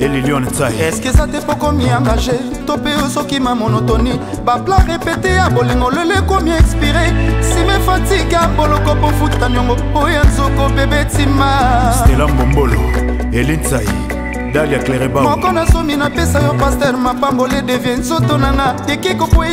elilion nsai eske eza te mpo komi engage to mpe ozokima monotoni baplan repete ya bolingo lelo ekomi expire sime fatigue ya boloko bofuta niongo oyo ya nzoko bebe tima stela mbombolo elinsai dalia clerebao moko na zomi napesa yo paster mapamboli devie nzoto nanga ekiko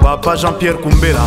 Papa Jean-Pierre Kumbela.